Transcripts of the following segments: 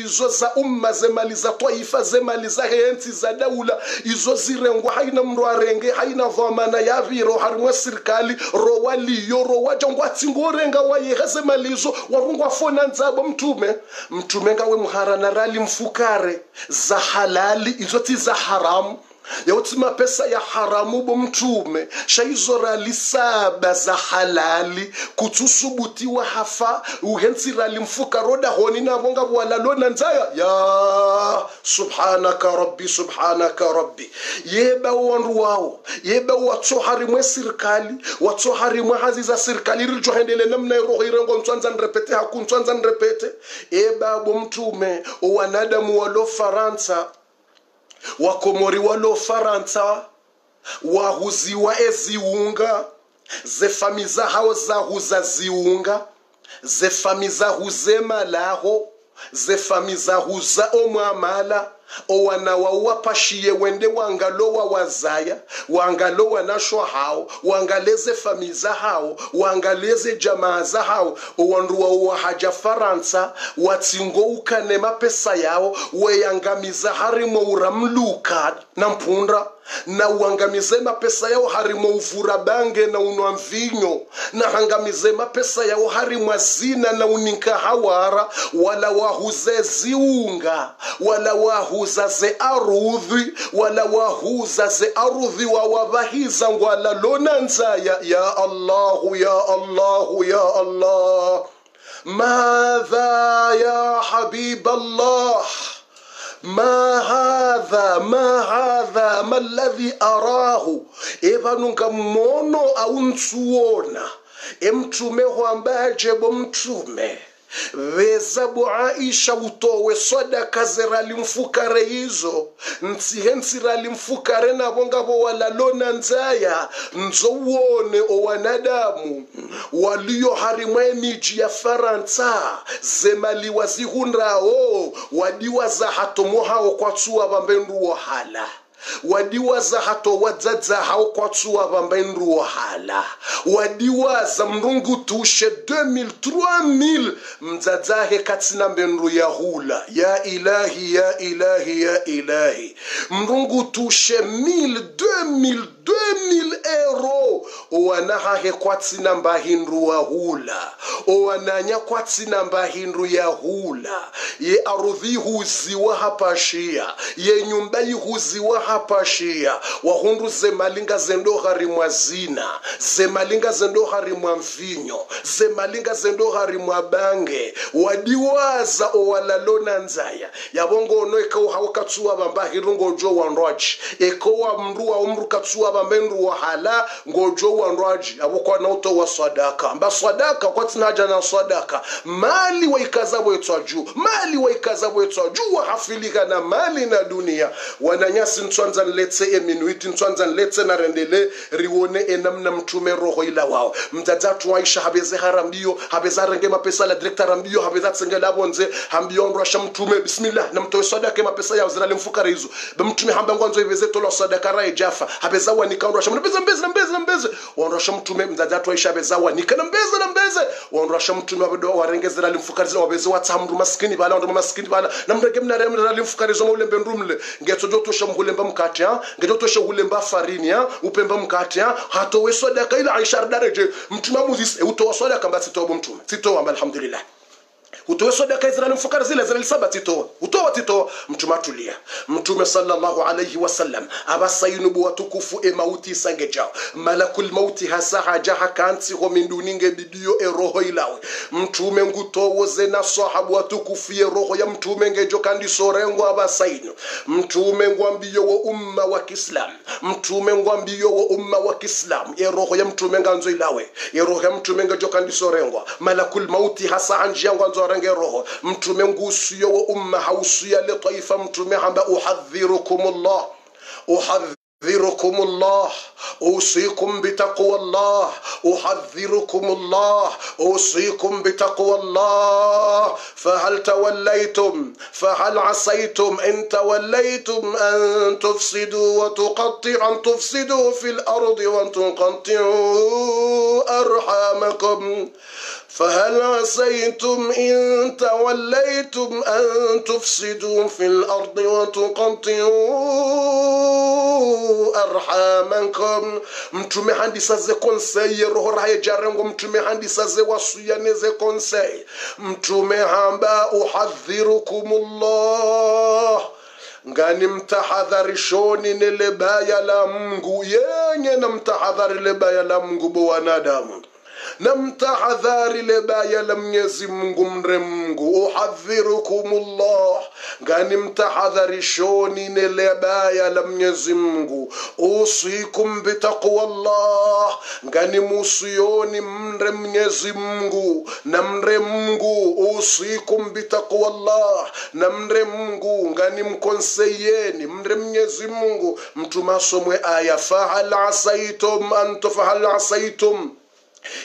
izo za umma zemali za taifa zemali za hensi za daula izo zirengwa haina mndu arenge haina dhamana yaviro harimwe serikali rowaliyo rowajangwa tsingorenga wayeha zemali izo warungwa fona nzabo mtume. Mtume ngawe mharana rali mfukare za halali izo ti za haramu yauti mapesa ya haramu bo mtume. Shaizorali saba za halali. Kutusubutiwa hafa. Uhensirali mfuka roda honi navonga vualalona nzaya. Ya subhanaka rabbi subhanaka rabbi. Yeba wandu wao. Yeba watsoharimwe sirikali watsoharimwe hazi za sirikali rijohendele namna iroho irengo ntswanza nrepete haku ntswanza nrepete. Eba bo mtume. Owanadamu walo faransa wakomori walo faransa wahuziwa eziunga zefamiza hao zahuza ziunga zefamiza huze malaho zefamiza huza omwamala owanawa pashiye wende wangalowa wazaya wangalowa nashwa hao wangaleze famiza hao wangaleze jamaa za hao. Owanduwaua wahaja faransa watsingoukane mapesa yao weyangamiza harimo uramluka na mpunda na uangamize mapesa yao harimo uvura bange na unwa mvinyo. Nahangamize mapesa yao harimo azina na uninka hawara. Wala wahuze ziunga wala wahuza ze arudhi wala wahuza ze arudhi wawabahiza ngwala lona nzaya. Ya allahu ya allahu ya allah. Madha ya habib allah ma hadha ma hadha maladhi arahu evanunga mmono au mtsuona emtume ho ambaye jebo mtume veza bo aisha utowe sadaka zerali mfukare hizo ntsihe ntsiralimfukare navo ngavo walalona nzaya. Nzo uone owanadamu waliyo harimwa emiji ya faransa. Zemaliwa zihundrawo wadiwa za hawo kwatsuwa vambenduwo hala wadiwaza hato wadzadza hao kwatsuwa vambainduwo hala wadiwaza mrungu tushe 2000 3000 mdzadzahe katsina mbendu ya hula. Ya ilahi ya ilahi ya ilahi. Mrungu tushe 1000 2000 2000 euro owanahahe kwatsina mbahindu wa hula. Owananya kwatsina mbahindu ya hula. Ye arudhi huziwa hapashia ye nyumba ihuziwa hapashia wahundu zemalinga zendo harimwa zina. Zemalinga zendo harimwa mvinyo. Zemalinga zendo harimwa bange. Wadiwaza owalalona nzaya. Yavongono ekauhawo katsuwa vambahiru ngojo wandwachi ekowa mndu wa umru katsuwa vambendu wa hala ngojo wa nraji abukwa na uto wa sadaka. Mba sadaka kwa tinaja na sadaka mali wa ikazabu yetuwa juu mali wa ikazabu yetuwa juu wahafilika na mali na dunia. Wananyasi ntuanza nletse eminuiti ntuanza nletse na rendele riwone enamna mtume roho ila wao. Mdada waisha habeze harambiyo habeze renge mapesa la direkta rambiyo habeze labo nze hambiyo nrasha mtume bismillah na mtoe sadaka mapesa ya zirale mfukara hizo bamtume hamba ngwanzo iveze tola sadaka rai jafa habeza wanika ndwasha mbeze mbeze mbeze mbeze wandwasha mtume mdzadzatu aisha habeza wanika na mbeze na mbeze waondosha mtume wabedo warengezera limfukarizo wabeze watsa mndu maskini bala ndo maskini bala. Na mnare mnare limfukarizo maulembe ndumle. Ngetso jotosha mhulemba mkati ha? Ngetotosha hulemba farini ha? Upemba mkati ha? Hatowe sadaka ila aisha daraje mtume amuzise utowa sadaka mbasi tobo mtume. Sitowa alhamdulillah utowe sadaka israeli mfukara zile israeli saba titoa utoa titoa mtume atulia. Mtume sallallahu alayhi wasallam abasainubu watukufu e mauti isange jao. Malakul mauti hasa haja hakansi ho minduninge e roho ilawe. Mtume ngutowoze na sahabu watukufu ye roho ya mtume ngejo kandi sorengo abasainu mtume ngwambiyo wo umma wa kislam mtume ngwambiyo wo umma wa kislam ye roho ya mtume nganzo ilawe. Ye roho ya mtume ngejo kandi sorengwa malakul mauti hasa hanjia ngwanzo range roho mtume ngusuyo wa umma hausuya le taifa mtume hamba uhadhirukumullah uhadhirukum الله. أوصيكم بتقوى الله. أحذركم الله. أوصيكم بتقوى الله. فهل توليتم؟ فهل عصيتم؟ إن توليتم أن تفسدوا وتقطع أن تفسدوا في الأرض وأن تقطعوا أرحامكم. فهل عسيتم إن توليتم أن تفسدوا في الأرض وتقطعوا أرحامكم؟ متوم حاندي سازي كونسي يروه رأي جارنغ متوم حاندي سازي واسويا نزي كونسي. متوم حامبا أحذركم الله. ngani mtahadharishoni nile baya la mngu yenye na mtahadhari lebaya la mngu bo wanadamu na mtahadhari le baya la mwenyezi mungu mre mungu uhadhirukumullah. Ngani mtahadharishoni ne baya la mwenyezi mungu? Usikum bitaqwallah ngani musiyoni mre mwenyezi mungu? Na mre mungu usikum bitaqwallah na mre mungu ngani mkonseyeni mre mwenyezi mungu? Mtumasomwe aya fahal asaitum antu fahal asaitum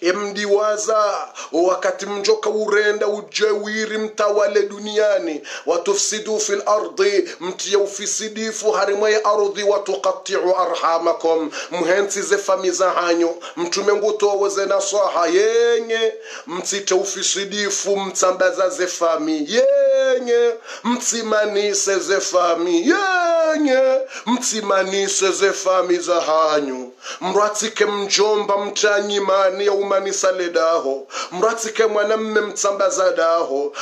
emdiwaza wakati mjoka urenda ujewiri mtawale duniani watufsidu fi lardi mtiye ufisidifu harimwe ardhi watukatiu arhamakum mhensize fami za hanyu mtume ngutoweze nasaha yenye mtsite ufisidifu mtsambaza ze fami yenye mtsimanise ze fami yenye mtsimanise ze fami za hanyu mratsike mjomba mtanyimani ya saledaho mratike mwana mme mtsambaza daho.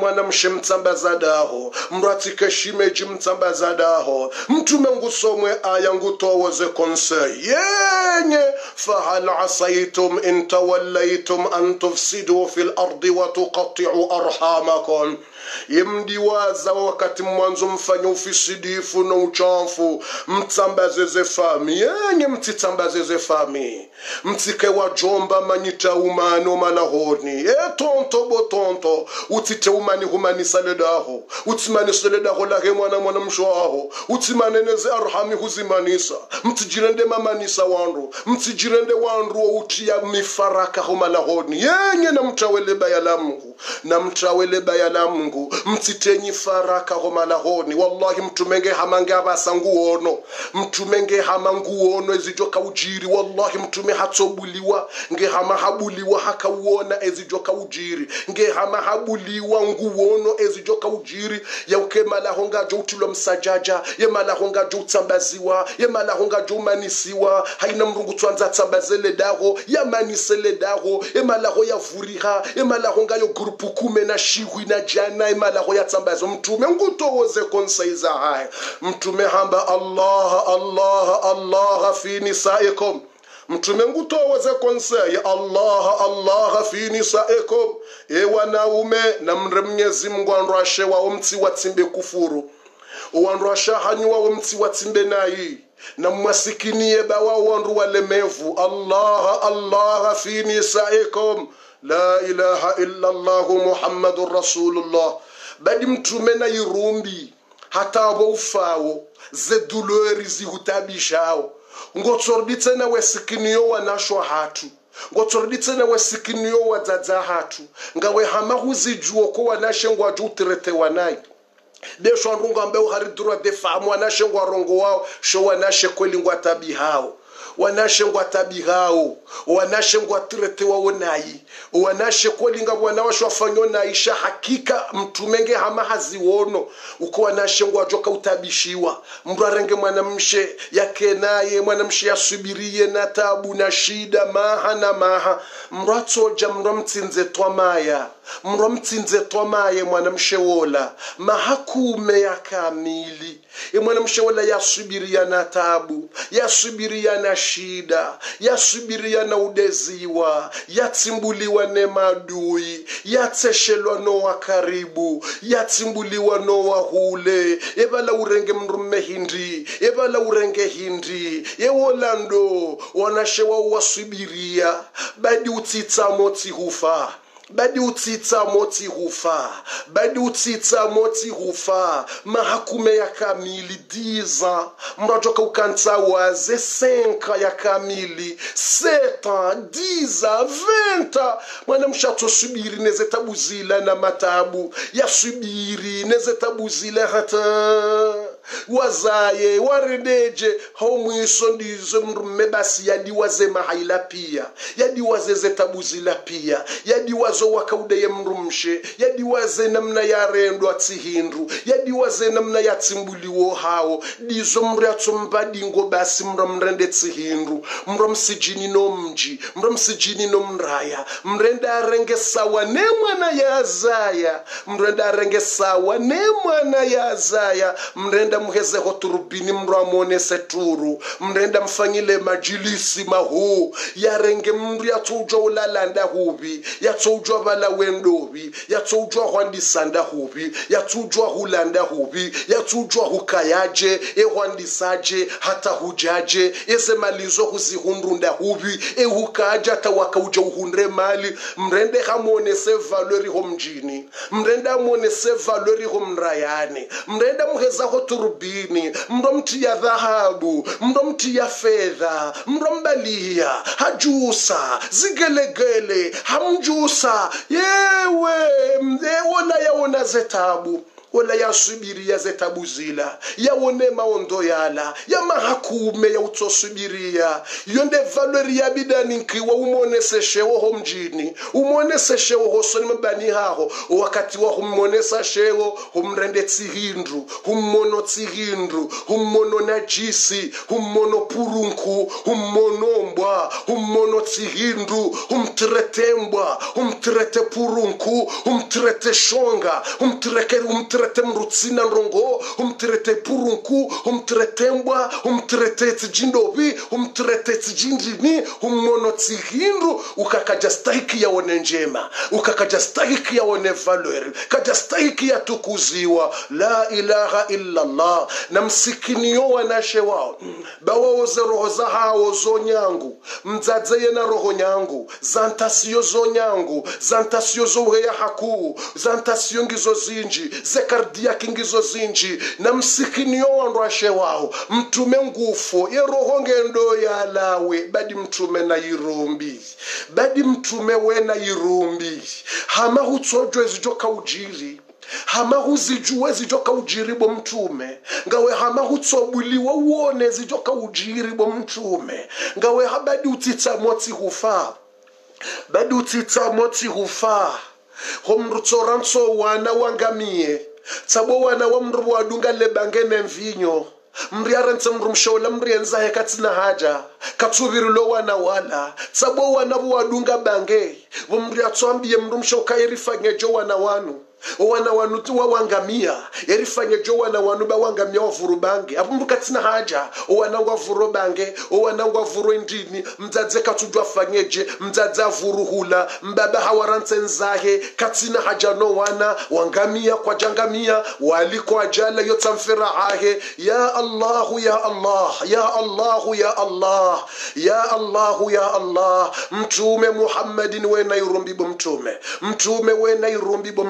Mwana mshe mtsambaza daho. Mratsike shimeji mtsambaza daho. Mtume ngusomwe aya ngutowoze konse yenye fahal asaitum in tawallaitum an tufsidu fi lardi watuqatiu arhamakum yemdiwaza wakati mwanzo mfanye ufisidifu na uchafu mtambazeze fami yenye mtitambazeze fami. Mtsike wajomba manyita umani omalahoni e tonto bo tonto utite umani humanisa ledaho. Utsimanise ledaho lahe mwana mwana mshoaho utimaneneze arhami huzimanisa. Mtijirende mamanisa wandu mtijirende wandu woutiya mifaraka humalahoni yenye na mtawele baya na mtrawele baya la mungu mtsitenyi faraka homalahoni wallahi mtumenge hamange abasa nguono. Mtumenge hama nguono ezijoka ujiri. Wallahi mtume hatsobuliwa. Ngehama habuliwa hakauona ezijoka ujiri. Ngehama habuliwa nguono ezijoka ujiri. Yauke malahonga jo utilwa msajaja. Yemalaho ngajo utsambaziwa. Malahonga jo umanisiwa. Haina mrungu tswanza tsambazele daho yamanisele daho yemalaho yavuriha yo ngayo grupu kume na shihwi na jana imalaho yatsambazo mtume ngutowoze konsaiza haya mtume hamba allah allah allah fi nisaikum. Mtume ngutowoze konseye allah allah fi nisaikum. E wanaume na mre mnyezi mngu andwashe wawo mtsi watsimbe kufuru. Uwandwasha hanyu wawo mtsi watsimbe nayi na mwasikiniye bawa wandu walemevu allah allah fi nisaikum la ilaha illa allah muhammadun rasulullah. Badi mtume na irumbi hata abo ufawo zedulori zihutabishawo ngotsoroditsena wesikiniyo wanashwa hatu. Ngotsoroditsena wesikiniyo wadzadza hatu. Ngawe hama huzijuwo ko wanashe ngwaju utirete wanayi desho andungu ambaye uharidurwa defamu wanashe ngwarongo wao sho wanashe kweli ngwatabi hao wanashe ngwatabi hao wanashe ngwatirete wao nayi wanashe kwelinga bwana washo afanyo naisha hakika mtumenge hama haziwono uko wanashe ngwajoka utabishiwa. Mrarenge mwanamshe yake naye mwanamshe yasubirie na tabu na shida maha na maha. Mratsoja mramtsinze twamaya mramtsinze twamaye mwanamshe wola. Mahakume ya kamili e wola yasubiria na tabu yasubiria na shida yasubiria na udeziwa yatsimbuliwa ne madui yatseshelwa no wa karibu yatsimbuliwa no wa hule. Evala urenge mrume hindi evala urenge hindi. Yewolando wanashewa wasubiria badi utsitsa motsi hufa badi utsitsa motsi rufa badi utsitsa motsi rufa mahakume ya kamili diza. Mrajoka ukantsa waze senka ya kamili seta diza venta. Mwana mshato subiri nezetabuzila na matabu. Ya subiri nezetabuzila hata wazaye waredeje haumwiso ndize mrume basi yadiwaze mahaila pia yadiwaze zetabuzila pia yadiwazo wakaudeye mrumshe yadiwaze namna yarendwa tsihindu yadiwaze namna yatsimbuliwo hawo dizo mriatsombadingo basi mra mrende tsihindu mra msijini no mji mra msijini no mraya mrende arenge sawa ne mwana ya azaya mrende arenge sawa ne mwana yazaya mrenda muhezeho turubini mndu amonese seturu mrenda mfanyile majilisi mahu. Yarenge mndu yatsoujwa ulalanda huvi yatsoujwa vala wendovi yatsoujwa hwandisanda huvi yatsoujwa hulanda huvi yatsoujwa hukayaje ehwandisaje hata hujaje ezemalizo huzihundrunda huvi ehukaja hata wakauja uhundre mali. Mrende hamonese valori ho mjini mrende amonese valori mrayane mrenda muhezaho turubini makerubini mndomtia dhahabu mndomtia fedha mndombalia hajusa zigelegele hamjusa. Yewe ewona yawona zetabu. Wala zetabuzila yawone maondo yala yamahakume yautsosubiria yonde nkiwa yabidaninkiwa woho mjini umoneseshewo hosoni mabani haho. Wakati wa hummonesa shewo humrende tsihindu hummono tsihindu hummono najisi hummono purunku hummonombwa hummono tsihindu humtiretembwa humtirete purunku humtirete shonga humtirete umtirete mrutsina nrongo umtirete purunku umtiretembwa umtirete tsijindovi umtirete tsijindini ummono tsihindu ukakaja stahiki yawone njema ukakaja stahiki yawone valeri kaja stahiki yatukuziwa la ilaha illallah. Na msikiniyo wanashe wao. Bawaoze roho za hawo zonyangu mdzadzeye na roho nyangu. Zantasiyo zonyangu zantasiyo zouheya hakuu. Zantasiyo ngizo zinji zekardiaki kingizo zinji na msikiniyo wandwashe wao. Mtume ngufu yeroho ngendo yalawe badi mtume na irumbi. Badi mtume wena irumbi. Hama hutsojwe zijoka ujiri hama huzijuwe zijoka ujiri bo mtume. Ngawe hama hutsobuliwe uone zijoka ujiri bo mtume. Ngawe habadi utitsamotsi hufa. Badi utitsamotsi hufa. Homrutsora ntso wana wangamie tsabo wana wa mndu wadunga lebangene mvinyo. Mri arantse mndu mshola mri enzahe katsina haja. Katsuvirilo wana wala. Tsabo wana vuwadunga bange. Vomri atswambiye mndu mshoka erifanyejo wana wanu wana wanu ti wawangamia erifanyejo wana wanu bawangamia wavuru bange apo mndu katsina haja. Owana wavuro bange owana wavuro ndini. Mdzadze katujwa fanyeje mdzadze avuruhula mbaba hawarantse nzahe. Katsina haja no wana. Wangamia kwa jangamia wali kwa jala yotsamfira ahe. Ya allahu ya allah. Ya allahu ya allah. Ya allahu ya allah. Mtume muhammadin wena irumbibo mtume. Mtume wena irumbibo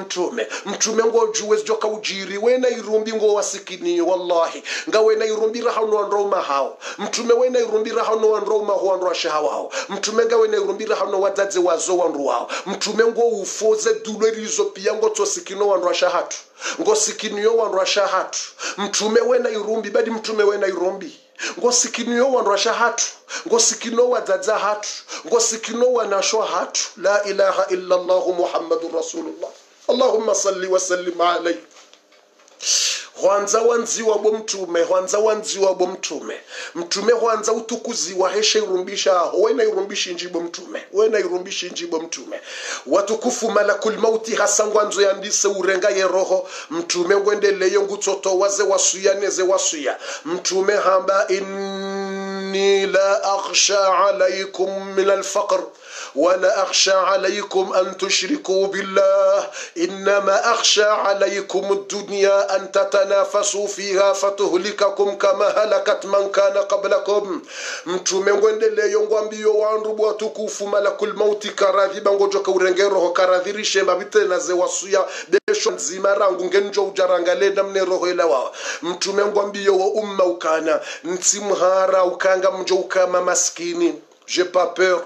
mtume mtume ngo ngojuwe joka ujiri wena irumbi ngo wasikini wallahi. Nga wena irumbira hano wandroma hao. Mtume wena irumbira hano wandroma ho wandro hao. Mtume nga wena irumbira hano wadadze wazo wandro wao mtume ngo ufoze dulo rizo pia ngo tsosikino wandro shahatu ngo sikiniyo wandro shahatu mtume wena irumbi badi mtume wena irumbi ngosikiniyo wandwasha hatu ngosikino wadzadza hatu ngosikino wanashwa hatu la ilaha illa allah muhammadur rasulullah allahumma salli wasallim alayhi hwanza wanziwa bo mtume hwanza wanziwa bo mtume. Mtume hwanza utukuziwa heshe irumbisha aho wena irumbishi mtume wena irumbishi mtume. Watukufu malakul mauti hasa yandise urenga ye roho. Mtume ngwendeleyo ngutsoto waze wasuya neze wasuya. Mtume hamba inni la akhsha alaikum min alfaqr ولا أخشى عليكم أن تشركوا بالله إنما أخشى عليكم الدنيا أن تتنافسوا فيها فتهلككم كما هلكت من كان قبلكم mtume ngwendeleyo ngwambiyo wandu bwatukufu malakul mauti karadhi bangojoka urengeroho karadhirishe mbabitena ze wasuya besho nzima rangu ngenjo ujarangale namne roho ilawa mtume ngwambiyo wa umma ukana ntimhara ukanga mjo ukama maskini j'ai pas peur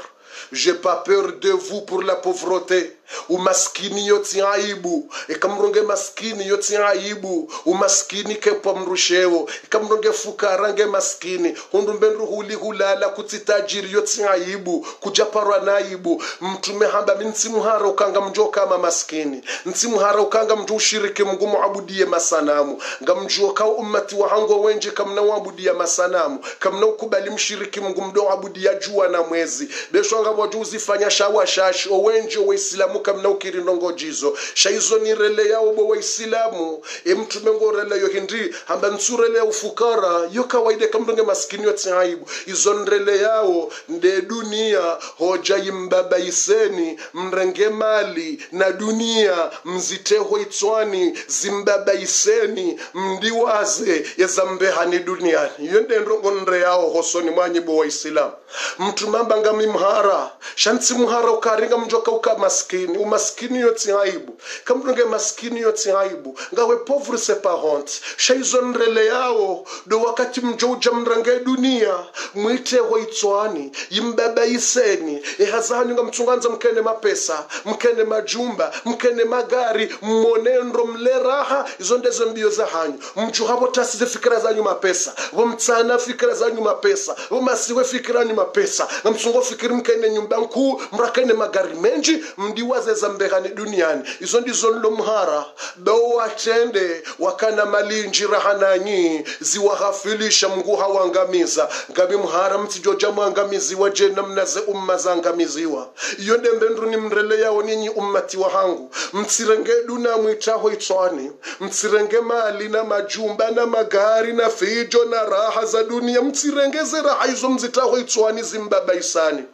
J'ai pas peur de vous pour la pauvreté. Umaskini yotsi aibu. Ikamronge maskini yotsi aibu. Umaskini kepwa mrushewo ikamronge fukara nge maskini hundumbe nruhuli hulala kuti tajiri yotsi aibu. Kujaparwa naibu mtume hamba mintsimuhara ukanga mjo kama maskini. Ntsimuhara ukanga mjo ushiriki mungu muabudie masanamu. Ngamjuo ka ummati wa hango wenje kamna wabudia masanamu. Kamna ukubali mshiriki mungu mdo abudia jua na mwezi. Beshwanga wajuzi fanya shawa shashi owenje waislamu kamna ukiri ndongo jizo. Shaizo ni rele yao bo waisilamu e mtume ngo rele yo hindi hamba nsurele ufukara yo kawaida kamdonge maskini yote aibu izo nrele yao nde dunia hoja imbabaiseni mrenge mali na dunia mzitehwe itswani zimbabaiseni mdiwaze yezambehani duniani. Iyo nde ndongo nre yao hosoni mwanyibo waisilamu mtu mambanga mimhara shantsi mhara ukaringa mjoka uka maskini umaskini yotsi aibu kamtunge maskini yotsi aibu ngawe povre honte shaizo nrele yao do wakati mjo uja mrange dunia. Mwite hoitswani yimbabaiseni ehazanyu nga mtsunganza mkene mapesa mkene majumba mkene magari mmonendo mle raha. Izo ndezo mbio za hanyu. Mju havo tasize fikira zanyu mapesa. Vomtsana fikira zanyu mapesa. Vomasiwe fikira zanyu mapesa. Nga mtsungo fikiri mkene nyumba nkuu mrakene magari menji mdiwazeza mbehani duniani. Izo ndizo nlo mhara bao watende wakana malinji raha nanyi ziwahafilisha mngu hawangamiza ngabi mhara mtijoja mwangamiziwa jena mnaze umma zangamiziwa iyo ndembe nduni mrele yao ninyi ummati wa hangu. Mtsirenge duna mwitaho itswani mtsirenge mali na majumba na magari na fijo na raha za dunia. Mtsirengeze raha izo mzitaho itswani zimbabaisani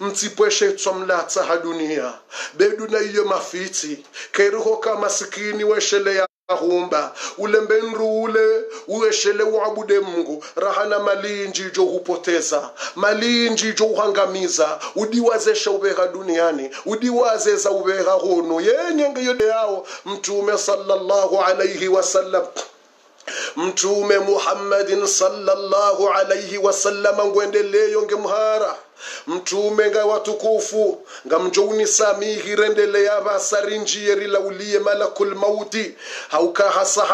mtsipweshe itswa mlatsa ha dunia. Beduna iyo mafiti kerihoka masikini weshele ya humba ulembe nrule uabude mungu. Rahana malinji jo hupoteza. Malinji jo uhangamiza. Udiwazesha ubeha duniani. Udiwazeza ubeha hunu. Yenyenge yode yao. Mtume sallallahu alaihi wasallam. Mtume muhammadin sallallahu alaihi wasallama ngwendeleyo ngemhara mtume nga watukufu nga mjouni samihi rendeleya vasarinjiye rilauliye malakul mauti. Hauka hasa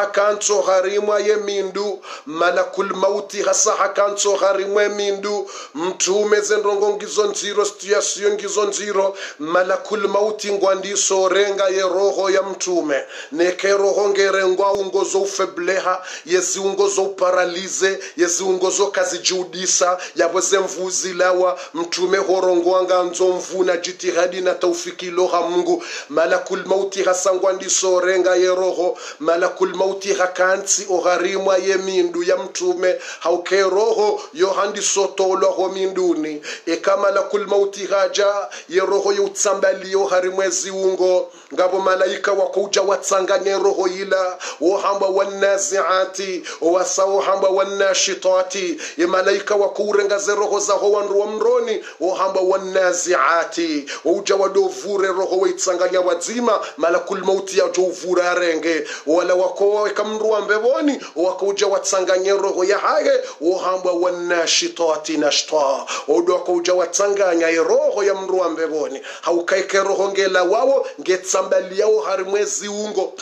harimwa ye mindu malakul mauti hasa hakanso harimwe mindu. Mtume zendongo ngizo nziro situyasiyo ngizo nziro malakul mauti ngwandiso renga ye roho ya mtume. Neke roho ngerengwa ungo zo ufebleha yeziungo zo uparalize yeziungo zo kazijiudisa yabweze mvuzi lawa mtume horongwanga nzomvu na jitihadi na taufiki loha mungu. Malakul mauti hasangwa ndisorenga ye roho. Malakul mauti hakansi oharimwa ye mindu ya mtume. Hauke roho yohandisotolwaho minduni. Eka malakul mauti haja ye roho yeutsambaliyo harimwe ziungo. Ngabo malaika wakouja watsangane roho ila wohamba wanaziati owasa wohamba wanashitati ye malaika wakourengaze roho zaho wanruwa mroni wohamba wanaziati wouja wadovure roho waitsanganya wadzima malakulmauti yajo uvura arenge wala wakowaweka mndu wa mbevoni wakauja watsanganye roho ya haye wohamba wanashitati nashta. Odo wakauja watsanganya roho ya mruwa mbevoni haukaike roho ngela wawo ngetsambaliyawo harimwezi ziungo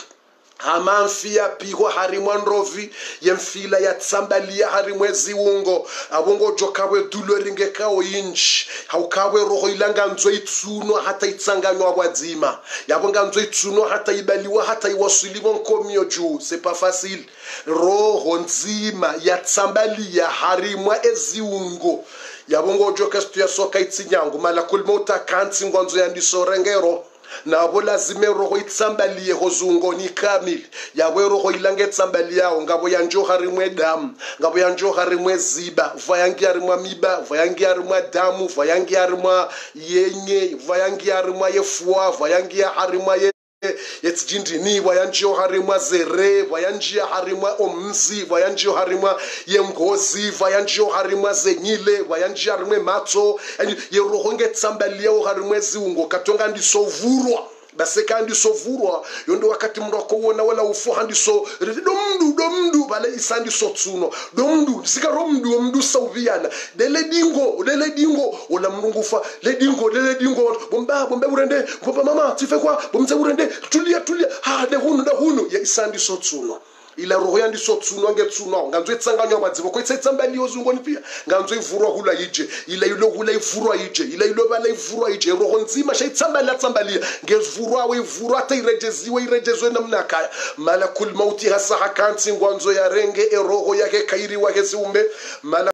hamanfia pihwa harimwa nrovi yemfila yatsambalia harimwe ziwungo avongo jokawe dulo ringekao inji haukawe roho ilanga nzo itsuno hata itsanganywa wadzima. Yavonga nzo itsuno hata ibaliwa hata iwasuliwa nkomio juu. Sepa fasili roho nzima yatsambalia harimwa eziungo yavongo joka situ yasoka itsinyangu malakulmauta kantsingwa nzo yandisorengero nabo lazime roho itsambaliye hozungoni kamili yawe roho ilange tsambali yawo ngabo yanjo harimwe damu. Ngabo yanjo harimwe ziba. Vayangi harimwa miba. Vayangi harimwa damu. Vayangi harimwa yenye. Vayangi harimwa yefua vayangi harimwa ye yetsijindini vayanjiyo harimwa zere vayanjiya harimwa omzi vayanjiyo harimwa yengozi vayanjiyo harimwa zenyile vayanjiya harimwe matso yani yeroho ngetsambaliyewo harimwe ziungo katonga ndisovurwa base so vurwa yondo wakati mndu akowona wala ufu handiso domndu domdu bale isandiso tsuno. Domdu sikaro mndu mndu sauviyana dele dingo dele dingo wala mrungufa le dingo dele dingo bomba bomba burende bomba mama tife kwa bomza burende tulia tulia. Ha de hunu de hunu. Ya isandiso tsuno ila roho yandiso tsuno ngetsuno nganzo itsanganywa madzivo ko itsetsamba liyo zungoni pia? Nganzo ivurwa hula ije ila ilo hula ivurwa ije ila ilo bala ivurwa ije roho nzima shaitsamba la tsambalia ngezvurwa we ivurwa ta irejeziwe irejezwe namna kaya malakul mauti hasa hakansi ngwanzo ya renge eroho yake kairi wake siumbe mala